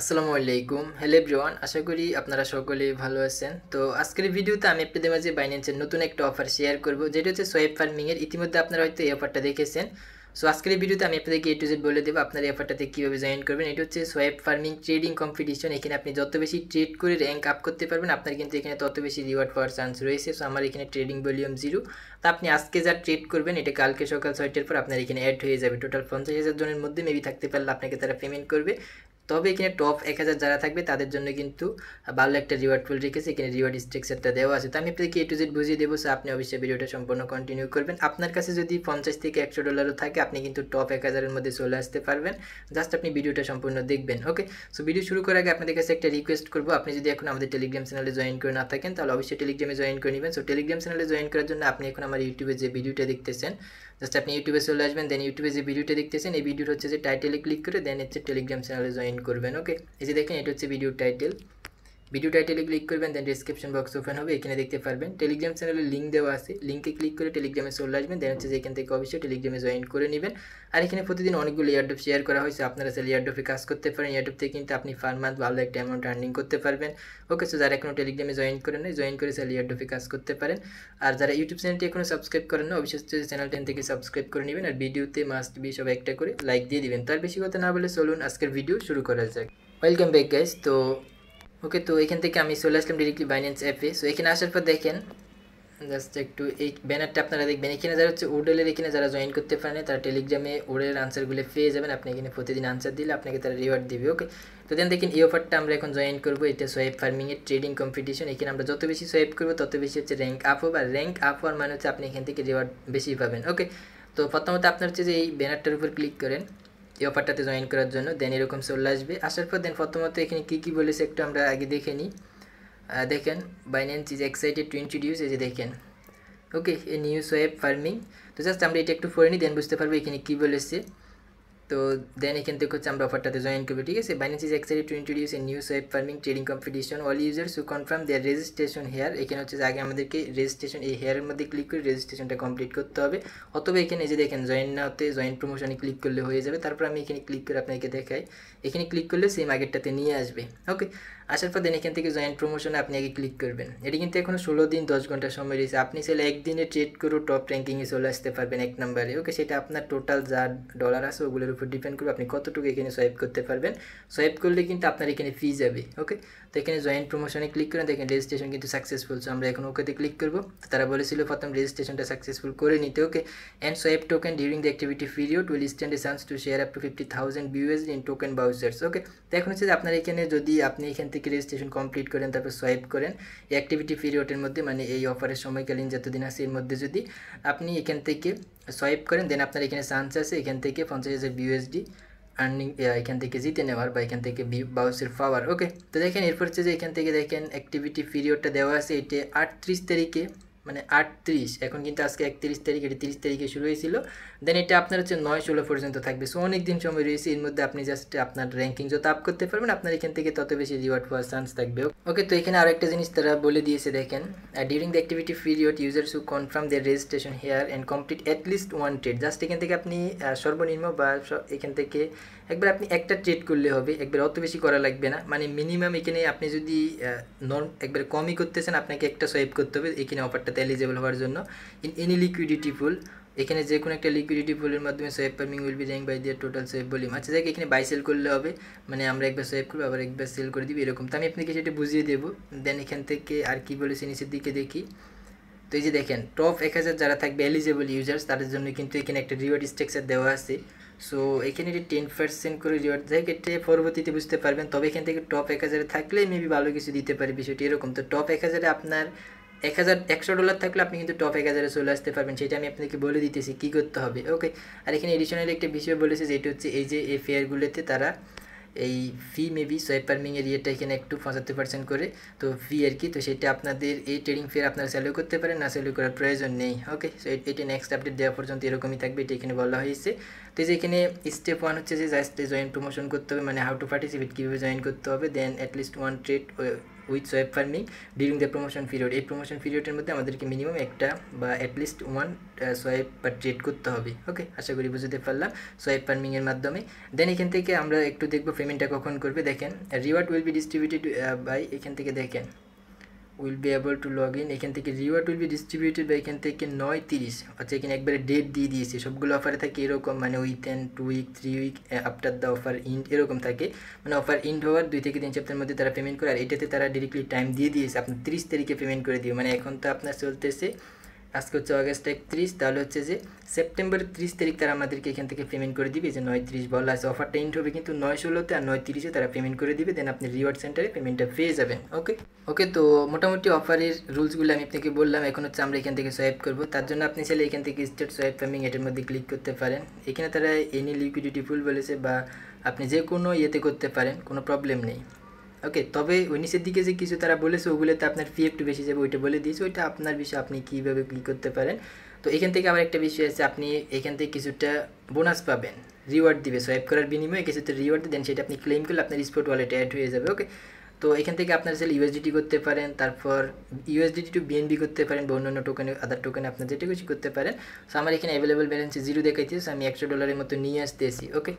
আসসালামু আলাইকুম। Hello everyone আশা করি আপনারা সকলেই ভালো আছেন। তো আজকের ভিডিওতে আমি আপনাদের মাঝে বাইন্যান্সের নতুন একটা অফার শেয়ার করব, যেটা হচ্ছে সোয়েব ফার্মিংয়ের ইতিমধ্যে আপনারা হয়তো এই অফারটা দেখেছেন। সো আজকের ভিডিওতে আমি আপনাদেরকে এ টু জেড বলে দেবো, আপনার এই অফারটাতে কীভাবে জয়েন করবেন। এটা হচ্ছে সোয়েব ফার্মিং ট্রেডিং কম্পিটিশন এখানে আপনি যত বেশি ট্রেড করে র্যাঙ্ক আপ করতে পারবেন, আপনার কিন্তু এখানে তত বেশি রিওয়ার্ড পাওয়ার চান্স রয়েছে। সো আমার এখানে ট্রেডিং ভলিউম জিরো তা আপনি আজকে যা ট্রেড করবেন, এটা কালকে সকাল ছয়টার পর আপনার এখানে অ্যাড হয়ে যাবে। টোটাল পঞ্চাশ হাজার জনের মধ্যে মেবি থাকতে পারলে আপনাকে তারা পেমেন্ট করবে। তবে এখানে টপ এক হাজার যারা থাকবে, তাদের জন্য কিন্তু ভালো একটা রিওয়ার্ড ফুল রেখেছে। এখানে রিওয়ার্ড স্ট্রাকচারটা দেওয়া আছে। তো আমি আপনাদেরকে এ টু জেড বুঝিয়ে দেবো। সো আপনি অবশ্যই ভিডিওটা সম্পূর্ণ কন্টিনিউ করবেন। আপনার কাছে যদি পঞ্চাশ থেকে একশো ডলারও থাকে, আপনি কিন্তু টপ এক হাজারের মধ্যে চলে আসতে পারবেন। জাস্ট আপনি ভিডিওটা সম্পূর্ণ দেখবেন ওকে সো ভিডিও শুরু করার আগে আপনাদের কাছে একটা রিকোয়েস্ট করব। আপনি যদি এখন আমাদের টেলিগ্রাম চ্যানেলে জয়েন করে না থাকেন, তাহলে অবশ্যই টেলিগ্রামে জয়েন করে নেবেন। সো টেলিগ্রাম চ্যানেলে জয়েন করার জন্য আপনি এখন আমার ইউটিউবে যে ভিডিওটা দেখতেছেন জাস্ট আপনি ইউটিউবে চলে আসবেন দেন ইউটিউবে যে ভিডিওটা দেখতেছেন, এই ভিডিওটা হচ্ছে যে টাইটেলে ক্লিক করে দেন হচ্ছে টেলিগ্রাম চ্যানেলে জয়েন করবেন ওকে এই যে দেখেন, এটা হচ্ছে ভিডিওর টাইটেল ভিডিও টাইটেলে ক্লিক করবেন দেন ডিসক্রিপশন বক্স ওপেন হবে, এখানে দেখতে পারবেন। টেলিগ্রাম চ্যানেলের লিঙ্ক দেওয়া আছে। লিঙ্কে ক্লিক করে টেলিগ্রামে চলে আসবেন দেন হচ্ছে এখান থেকে অবশ্যই টেলিগ্রামে জয়েন করে নেবেন। আর এখানে প্রতিদিন অনেকগুলো ইয়ারডপ শেয়ার করা হয়েছে, আপনারা চাইলে ইয়ারডপে কাজ করতে পারেন। ইয়ারডপ থেকে কিন্তু আপনি পার মান্থ ভালো একটা অ্যামাউন্ট আর্নিং করতে পারবেন। ওকে সো যারা এখনও টেলিগ্রামে জয়েন করেন নাই জয়েন করে চাইলে ইয়ারডপে কাজ করতে পারেন। আর যারা ইউটিউব চ্যানেলটি এখনও সাবস্ক্রাইব করেন না অবশ্যই চ্যানেলটা থেকে সাবস্ক্রাইব করে নেবেন। আর ভিডিওতে মাস্ট বি সব একটা করে লাইক দিয়ে দিবেন। তার বেশি কথা না বলে চলুন, আজকের ভিডিও শুরু করা যাক। ওয়েলকাম ব্যাক গাইস তো ওকে, তো এখান থেকে আমি চলে আসলাম ডিরেক্টলি বাইন্যান্স অ্যাপে সো এখানে আসার পর দেখেন জাস্ট একটু এই ব্যানারটা আপনারা দেখবেন। এখানে যারা হচ্ছে উডেলের এখানে যারা জয়েন করতে পারেন তারা টেলিগ্রামে উডেলের আনসারগুলো পেয়ে যাবেন। আপনি এখানে প্রতিদিন আনসার দিলে আপনাকে তারা রিওয়ার্ড দিবে ওকে তো দেন দেখেন, এই অফারটা আমরা এখন জয়েন করব। এটা সোয়েব ফার্মিংয়ের ট্রেডিং কম্পিটিশন এখানে আমরা যত বেশি সোয়েব করব, তত বেশি হচ্ছে র্যাঙ্ক আপ হবে। আর র্যাঙ্ক আপ হওয়ার মানে হচ্ছে আপনি এখান থেকে রিওয়ার্ড বেশি পাবেন ওকে তো প্রথমত আপনার হচ্ছে যে এই ব্যানারটার উপর ক্লিক করেন। এই অফারটাতে জয়েন করার জন্য দেন এরকম চলে আসবে। আসার পর দেন প্রথমত এখানে কী কী বলেছে একটু আমরা আগে দেখে নিই। দেখেন Binance is excited to introduce এই যে দেখেন। Okay a new swap farming তো জাস্ট আমরা এটা একটু পড়ে নিই দেন বুঝতে পারব এখানে কী বলেছে। তো দেন এখান থেকে হচ্ছে আমরা অফারটাতে জয়েন করব, ঠিক আছে? Binance is excited to introduce a new swap farming trading competition all users should confirm their registration here এখানে হচ্ছে আগে আমাদেরকে রেজিস্ট্রেশন এই হেয়ারের মধ্যে ক্লিক করে রেজিস্ট্রেশনটা কমপ্লিট করতে হবে। অথবা এখানে যে দেখেন জয়েন না হতে জয়েন প্রমোশনে ক্লিক করলে হয়ে যাবে। তারপর আমি এখানে ক্লিক করে আপনাকে দেখাই। এখানে ক্লিক করলে সেম আগেরটাতে নিয়ে আসবে ওকে আসার পর দেন এখান থেকে জয়েন্ট প্রমোশনে আপনি আগে ক্লিক করবেন। এটি কিন্তু এখনও ষোলো দিন, দশ ঘণ্টা সময় রয়েছে। আপনি চাইলে একদিনে ট্রেড করে টপ র্যাঙ্কিংয়ে চলে আসতে পারবেন এক নম্বরে ওকে সেটা আপনার টোটাল যা ডলার আছে, ওগুলোর উপর ডিপেন্ড করবে। আপনি কতটুকু এখানে সোয়াইপ করতে পারবেন। সোয়াইপ করলে কিন্তু আপনার এখানে ফি যাবে ওকে তো এখানে জয়েন্ট প্রমোশনে ক্লিক করেন, দেখেন রেজিস্ট্রেশন কিন্তু সাকসেসফুল সো আমরা এখন ওকেতে ক্লিক করব। তারা বলেছিল, প্রথম রেজিস্ট্রেশনটা সাকসেসফুল করে নিতে okay and swipe token during the activity period will stand a chance to share up to fifty thousand BUSD in token vouchers okay তো এখন হচ্ছে আপনার এখানে যদি আপনি এখান থেকে রেজিস্ট্রেশন কমপ্লিট করেন, তারপর সোয়াইপ করেন। অ্যাক্টিভিটি পিরিয়ডের মধ্যে মানে এই অফারের সময়কালীন যতদিন আছে, এর মধ্যে যদি আপনি এখান থেকে সোয়াইপ করেন দেন আপনার এখানে চান্স আছে এখান থেকে পঞ্চাশ হাজার বিউএসডি আর্নিং এখান থেকে জিতে নেওয়ার বা এখান থেকে বাউসের পাওয়ার ওকে তো দেখেন, এরপর হচ্ছে যে এখান থেকে দেখেন অ্যাক্টিভিটি পিরিয়ডটা দেওয়া আছে, এটা আটত্রিশ তারিখে। মানে আটত্রিশ। এখন কিন্তু আজকে একত্রিশ তারিখ, এটি তিরিশ তারিখে শুরু হয়েছিল। দেন এটা আপনার হচ্ছে নয়, ষোলো পর্যন্ত থাকবে। সো অনেক দিন সময় রয়েছে। এর মধ্যে আপনি জাস্ট আপনার র্যাঙ্কিং যত আপ করতে পারবেন, আপনার এখান থেকে তত বেশি রিওয়ার্ড পাওয়ার চান্স থাকবে। ওকে তো এখানে আরও একটা জিনিস তারা বলে দিয়েছে, দেখেন। During the activity period user should confirm their registration here and complete at least one trade just এখান থেকে আপনি সর্বনিম্ন বা এখান থেকে একবার আপনি একটা ট্রেড করলে হবে। একবার অত বেশি করা লাগবে না। মানে মিনিমাম এখানে আপনি যদি নর্ম একবার কমই করতেছেন, আপনাকে একটা সোয়াইপ করতে হবে। এখানে অফারটাতে এলিজেবল হওয়ার জন্য। ইন এনি লিকুইডিটি ফুল এখানে যে কোনো একটা লিকুইডিটি ফুলের মাধ্যমে swap farming will be rank by দিয়ে টোটাল সোয়েব ভলিউম আচ্ছা দেখ, এখানে বাই সেল করলে হবে। মানে আমরা একবার সোয়েব করব, আবার একবার সেল করে দিবি, এরকম। তো আমি আপনাকে সেটা বুঝিয়ে দেবো। দেন এখান থেকে আর কি বলেছে, নিচের দিকে দেখি। তো এই যে দেখেন টপ এক হাজার যারা থাকবে এলিজেবল ইউজার্স তাদের জন্য কিন্তু এখানে একটা রিওয়ার্ড স্ট্রাকচার দেওয়া আছে। সো এখানে এটি টেন পার্সেন্ট করে রিওয়ার্ড দেয় এটা পরবর্তীতে বুঝতে পারবেন। তবে এখান থেকে টপ এক হাজারে থাকলে মেবি ভালো কিছু দিতে পারে বিষয়টি, এরকম। তো টপ এক হাজারে আপনার এক হাজার, একশো ডলার থাকলে আপনি কিন্তু টপ এক হাজারে চলে আসতে পারবেন, সেটা আমি আপনাকে বলে দিতেছি, কী করতে হবে ওকে আর এখানে এডিশনাল একটা বিষয় বলেছে যেটা হচ্ছে এই যে এই ফেয়ারগুলোতে তারা এই ফি মেবি সোয়েব ফার্মিংয়ের ইয়েটা এখানে একটু পঁচাত্তর পার্সেন্ট করে, তো ফি আর কি, তো সেটা আপনাদের এই ট্রেডিং ফেয়ার আপনারা স্যালু করতে পারেন, না স্যালু করার প্রয়োজন নেই ওকে সো এটা নেক্সট আপডেট দেওয়া পর্যন্ত এরকমই থাকবে, এটা এখানে বলা হয়েছে। তো এই যে এখানে স্টেপ ওয়ান হচ্ছে যে জাস্ট জয়েন প্রমোশন করতে হবে মানে হাউ টু পার্টিসিপেট কীভাবে জয়েন করতে হবে then at least one trade with swap farming during the promotion period এই প্রমোশন পিরিয়ডের মধ্যে আমাদেরকে মিনিমাম একটা বা অ্যাটলিস্ট ওয়ান সোয়েব বা ট্রেড করতে হবে ওকে আশা করি বুঝতে পারলাম সোয়েব ফার্মিংয়ের মাধ্যমে। দেন এখান থেকে আমরা একটু দেখব পেমেন্টটা কখন করবে, দেখেন reward will be distributed by এখান থেকে দেখেন। Will be able to log in এখান থেকে রিওয়ার্ড উইল বি ডিস্ট্রিবিউটেড বা এখান থেকে নয় তিরিশ। আচ্ছা এখানে একবারে ডেট দিয়ে দিয়েছে। সবগুলো অফারে থাকে এরকম মানে with two week three week after the offer end এরকম থাকে। মানে অফার ইন্ড হওয়ার দুই থেকে তিন সপ্তাহের মধ্যে তারা পেমেন্ট করে, আর এটাতে তারা ডিরেক্টলি টাইম দিয়ে দিয়েছে। আপনার তিরিশ তারিখে পেমেন্ট করে দিও। মানে এখন তো আপনার চলতেছে আজকে হচ্ছে অগস্ট একত্রিশ, তাহলে হচ্ছে যে সেপ্টেম্বর ত্রিশ তারিখ তারা আমাদেরকে এখান থেকে পেমেন্ট করে দিবে। যে নয় ত্রিশ বলা আছে অফারটা এন্ড হবে কিন্তু নয় ষোলোতে আর নয় তিরিশে তারা পেমেন্ট করে দিবে দেন আপনি রিওয়ার্ড সেন্টারে পেমেন্টটা পেয়ে যাবেন ওকে ওকে তো মোটামুটি অফারের রুলসগুলো আমি আপনাকে বললাম, এখন হচ্ছে আমরা এখান থেকে সোয়াইপ করব। তার জন্য আপনি চাইলে এখান থেকে স্টেট সোয়াইপ ফার্মিং এটার মধ্যে ক্লিক করতে পারেন। এখানে তারা এনি লিকুইডিটি ফুল বলেছে বা আপনি যে কোনো ইয়েতে করতে পারেন, কোনো প্রবলেম নেই। ওকে তবে ওই নিচের দিকে যে কিছু তারা বলেছে, ওগুলোতে আপনার ফি একটু বেশি যাবে, ওইটা বলে দিয়েছে। ওইটা আপনার বিষয় আপনি কীভাবে কী করতে পারেন? তো এখান থেকে আবার একটা বিষয় আছে, আপনি এখান থেকে কিছুটা বোনাস পাবেন রিওয়ার্ড দিবে। সোয়াইপ করার বিনিময়ে কিছুটা রিওয়ার্ড দেন, সেটা আপনি ক্লেম করলে আপনার স্পোর্ট ওয়ালেটে অ্যাড হয়ে যাবে ওকে তো এখান থেকে আপনার চাইলে ইউএসডিটি করতে পারেন, তারপর ইউএসডিটি টু বিএনবি করতে পারেন, বা অন্যান্য টোকেনে আদার টোকেনে আপনার যেটা কিছু করতে পারেন। সো আমার এখানে অ্যাভেলেবল ব্যালেন্সে জিরো দেখাইতেছে, আমি একশো ডলারের মতো নিয়ে আসতেছি ওকে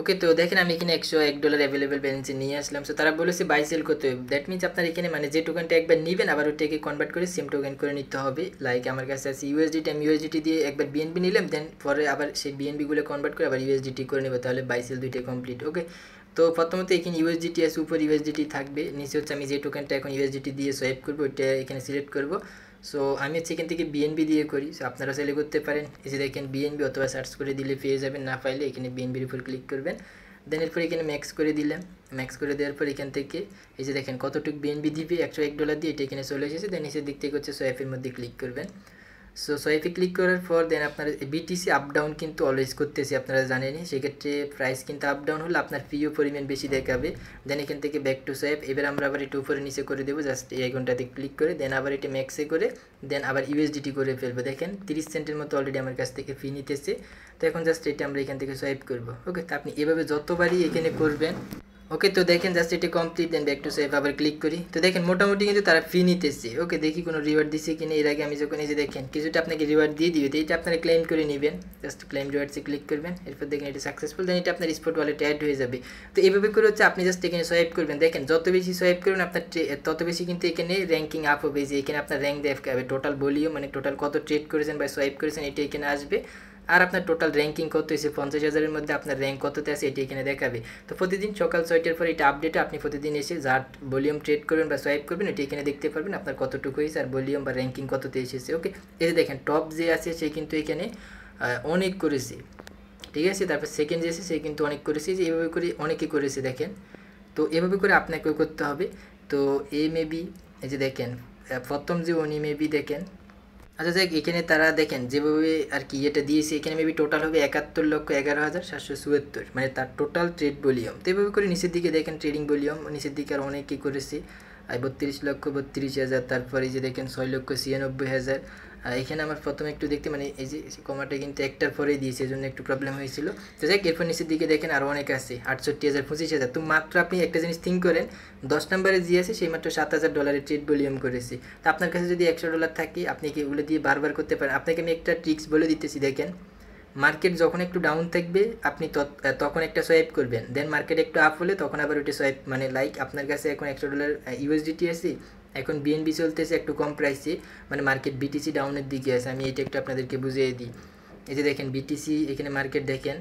ওকে তো দেখেন আমি এখানে একশো এক ডলার অ্যাভেলেবেল ব্যালেন্সে নিয়ে আসলাম। সো তারা বলেছে বাই সেল করতে হবে। দ্যাট মিনস আপনার এখানে মানে যে টোকেনটা একবার নেবেন, আবার ওটাকে কনভার্ট করে সেম টোকেন করে নিতে হবে। লাইক আমার কাছে আছে ইউএসডিটি আমি ইউএসডিটি দিয়ে একবার বিএনবি নিলাম দেন পরে আবার সেই বিএনবিগুলো কনভার্ট করে আবার ইউএসডিটি করে নেবে, তাহলে বাই সেল দুইটাই কমপ্লিট ওকে তো প্রথমত এখানে ইউএসডিটি আছে, উপর ইউএসডিটি থাকবে। নিচে হচ্ছে আমি যে টোকেনটা এখন ইউএসডিটি দিয়ে সোয়াইপ করব, ওইটা এখানে সিলেক্ট করব। সো আমি হচ্ছে এখান থেকে বিএনবি দিয়ে করি। সো আপনারা চাইলে করতে পারেন। এসে দেখেন বিএনবি অথবা সার্চ করে দিলে পেয়ে যাবেন। না পাইলে এখানে বিএনবির উপর ক্লিক করবেন। দেন এরপর এখানে ম্যাক্স করে দিলাম। ম্যাক্স করে দেওয়ার পর এখান থেকে এই যে দেখেন, কতটুকু বিএনবি দিবে? একশো এক ডলার দিয়ে এটা এখানে চলে এসেছে। দেন এসে দিক থেকে হচ্ছে সোয়াইফের মধ্যে ক্লিক করবেন। সো সোয়াইফে ক্লিক করার পর দেন আপনার বিটিসি আপ ডাউন কিন্তু অলওয়েজ করতেছি, আপনারা জানেনই। সেক্ষেত্রে প্রাইস কিন্তু আপ ডাউন হলে আপনার ফিও পরিমাণ বেশি দেখাবে। দেন এখান থেকে ব্যাক টু সোয়াইপ এবার আমরা আবার একটু উপরে নিচে করে দেবো জাস্ট এই আইকনটাতে ক্লিক করে দেন আবার এটা ম্যাক্সে করে দেন আবার ইউএসডিটি করে ফেলব। দেখেন, তিরিশ সেন্টের মতো অলরেডি আমার কাছ থেকে ফি নিতেছে। তো এখন জাস্ট এটা আমরা এখান থেকে সোয়াইপ করব। ওকে তো আপনি এভাবে যতবারই এখানে করবেন ওকে তো দেখেন জাস্ট এটি complete then back to save আবার ক্লিক করি। তো দেখেন, মোটামুটি কিন্তু তারা ফি নিতেছে। ওকে দেখি কোনো রিওয়ার্ড দিচ্ছে কি কিনা, এর আগে আমি যখন এই যে দেখেন, কিছুটা আপনাকে রিওয়ার্ড দিয়ে দিবে, তো এটা আপনারা ক্লেম করে নেবেন। জাস্ট ক্লেম রিওয়ার্ডসে ক্লিক করবেন, এরপর দেখেন এটা সাকসেসফুল দেন এটা আপনার স্পট ওয়ালেটে অ্যাড হয়ে যাবে। তো এইভাবে করে হচ্ছে আপনি জাস্ট এখানে সোয়াইপ করবেন। দেখেন, যত বেশি সোয়াইপ করবেন, আপনার তত বেশি কিন্তু এখানে র্যাঙ্কিং আপ হবে। যে এখানে আপনার র্যাঙ্ক দেখাবে টোটাল ভলিউম মানে টোটাল কত ট্রেড করেছেন বা সোয়াইপ করেছেন, এটা এখানে আসবে। আর আপনার টোটাল র্যাঙ্কিং কত হয়েছে? পঞ্চাশ হাজারের মধ্যে আপনার র্যাঙ্ক কততে আছে? এটি এখানে দেখাবে। তো প্রতিদিন সকাল ছয়টার পর এটা আপডেটে আপনি প্রতিদিন এসে যার ভলিউম ট্রেড করবেন বা সোয়াইপ করবেন, এটি এখানে দেখতে পারবেন আপনার কতটুকু হয়েছে আর ভলিউম বা র্যাঙ্কিং কততে এসেছে। ওকে এই যে দেখেন টপ যে আছে সে কিন্তু এখানে অনেক করেছে। ঠিক আছে? তারপর সেকেন্ড যে আছে সে কিন্তু অনেক করেছে। যে এভাবে করে অনেকে করেছে, দেখেন। তো এভাবে করে আপনাকেও করতে হবে। তো এ মেবি এই যে দেখেন প্রথম যে উনি মেবি দেখেন। আচ্ছা দেখ, এখানে তারা দেখেন, যেভাবে আর কি এটা দিয়েছে, এখানে মেবি টোটাল হবে একাত্তর লক্ষ এগারো হাজার সাতশো চুয়াত্তর। মানে তার টোটাল ট্রেড ভলিউম তো এভাবে করে নিচের দিকে দেখেন ট্রেডিং ভলিউম নিচের দিকে আর অনেকেই করেছে। আর বত্রিশ লক্ষ বত্রিশ হাজার, তারপরে যে দেখেন ছয় লক্ষ ছিয়ানব্বই হাজার। এখানে আমার প্রথমে একটু দেখতে মানে এই যে কমাটা কিন্তু একটার পরেই দিয়েছে এই জন্য একটু প্রবলেম হয়েছিল। তো যাই এরপর নিচের দিকে দেখেন আরও অনেক আছে, আটষট্টি হাজার, পঁচিশ হাজার। তো মাত্র আপনি একটা জিনিস থিঙ্ক করেন, দশ নম্বরে যে আছে, সেই মাত্র সাত হাজার ডলারের ট্রেড ভলিউম করেছে। তো আপনার কাছে যদি একশো ডলার থাকে, আপনি কি এগুলো দিয়ে বারবার করতে পারেন? আপনাকে আমি একটা ট্রিক্স বলে দিতেছি, দেখেন। মার্কেট যখন একটু ডাউন থাকবে, আপনি তখন একটা সোয়াইপ করবেন। দেন মার্কেট একটু আপ হলে তখন আবার ওইটা সোয়াইপ মানে লাইক আপনার কাছে এখন একশো ডলার ইউএসডিটি আছে এখন বিএনবি চলতেছে একটু কম প্রাইসে মানে মার্কেট বিটিসি ডাউনের দিকে আছে। আমি এটা একটু আপনাদেরকে বুঝিয়ে দিই। এই যে দেখেন বিটিসি এখানে মার্কেট দেখেন।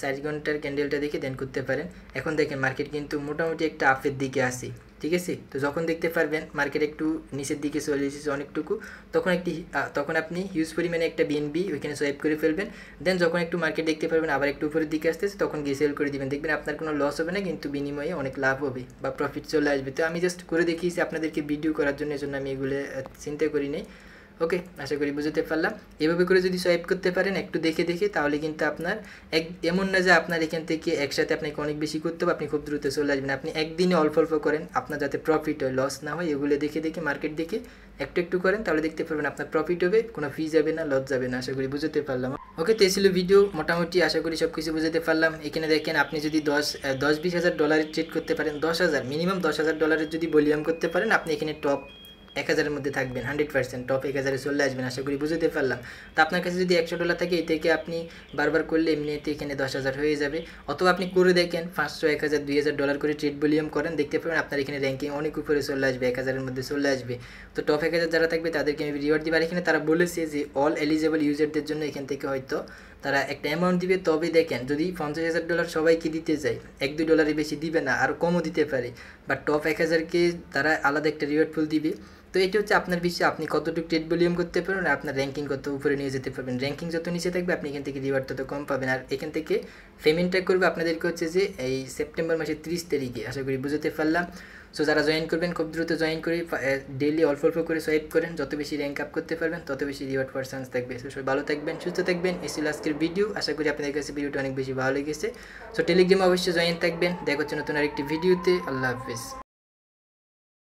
চার ঘণ্টার ক্যান্ডেলটা দেখে দেন করতে পারেন। এখন দেখেন মার্কেট কিন্তু মোটামুটি একটা আপের দিকে আসে ঠিক আছে? তো যখন দেখতে পারবেন মার্কেট একটু নিচের দিকে চলে এসেছে অনেকটুকু, তখন একটি তখন আপনি হিউজ পরিমাণে একটা বিএনবি ওইখানে সোয়াইপ করে ফেলবেন। দেন যখন একটু মার্কেট দেখতে পারবেন, আবার একটু উপরের দিকে আসতেছে, তখন গিয়ে সেল করে দিবেন। দেখবেন আপনার কোনো লস হবে না, কিন্তু বিনিময়ে অনেক লাভ হবে বা প্রফিট চলে আসবে। তো আমি জাস্ট করে দেখিয়েছি আপনাদেরকে ভিডিও করার জন্য, এজন্য আমি এগুলো চিন্তা করি নেই। ওকে, আশা করি বুঝতে পারলাম। এভাবে করে যদি সোয়াইপ করতে পারেন, একটু দেখে দেখে, তাহলে কিন্তু আপনার এক, এমন না যে আপনার এখান থেকে একসাথে আপনাকে অনেক বেশি করতে হবে, আপনি খুব দ্রুত চলে আসবেন। আপনি একদিনে অল্প অল্প করেন, আপনার যাতে প্রফিট হয় লস না হয়, এগুলো দেখে দেখে মার্কেট দেখে একটু একটু করেন, তাহলে দেখতে পারবেন আপনার প্রফিট হবে, কোনো ফি যাবে না লস যাবে না, আশা করি বুঝতে পারলাম। ওকে, তো ছিল ভিডিও মোটামুটি আশা করি সব কিছু বুঝতে পারলাম। এখানে দেখেন, আপনি যদি দশ দশ, বিশ হাজার ডলারের ট্রেড করতে পারেন, দশ হাজার মিনিমাম দশ হাজার ডলারের যদি ভলিউম করতে পারেন, আপনি এখানে টপ এক হাজারের মধ্যে থাকবেন হান্ড্রেড পার্সেন্ট টপ এক হাজারে চলে আসবেন, আশা করি বুঝতে পারলাম। তো আপনার কাছে যদি একশো ডলার থাকে থেকে আপনি বারবার করলে এমনিতে এখানে দশ হাজার হয়ে যাবে। অথবা আপনি করে দেখেন, পাঁচশো, এক হাজার, দুই হাজার ডলার করে ট্রেড ভলিউম করেন, দেখতে পাবেন আপনার এখানে র্যাঙ্কিং অনেক উপরে চলে আসবে, এক হাজারের মধ্যে চলে আসবে। তো টপ এক হাজার যারা থাকবে, তাদেরকে আমি রিওয়ার্ড দিবার এখানে তারা বলেছে যে অল এলিজেবল ইউজারদের জন্য এখান থেকে হয়তো তারা একটা অ্যামাউন্ট দিবে। তবে দেখেন, যদি পঞ্চাশ হাজার ডলার সবাইকে দিতে যায় এক, দুই ডলারের বেশি দিবে না আরও কমও দিতে পারে। বা টপ এক হাজারকে তারা আলাদা একটা রিওয়ার্ড ফুল দিবে। তো এটি হচ্ছে আপনার বিষয়ে, আপনি কতটুকু ট্রেড ভলিউম করতে পারবেন আর আপনার র্যাঙ্কিং কত উপরে নিয়ে যেতে পারবেন। র্যাঙ্কিং যত নিচে থাকবে, আপনি এখান থেকে রিওয়ার্ড তত কম পাবেন। আর এখান থেকে পেমেন্টটা করবে আপনাদেরকে হচ্ছে যে, এই সেপ্টেম্বর মাসের তিরিশ তারিখে, আশা করি বুঝতে পারলাম। সো যারা জয়েন করবেন, খুব দ্রুত জয়েন করে ডেলি অল্প অল্প করে সোয়াইপ করেন। যত বেশি র্যাঙ্ক আপ করতে পারবেন, তত বেশি রিওয়ার্ড পাওয়ার চান্স থাকবে। সো সবাই ভালো থাকবেন, সুস্থ থাকবেন। এই ছিল আজকের ভিডিও আশা করি আপনাদের কাছে ভিডিওটা অনেক বেশি ভালো লেগেছে। সো টেলিগ্রামে অবশ্যই জয়েন থাকবেন। দেখা হচ্ছে নতুন আরেকটি ভিডিওতে আল্লাহ হাফিজ।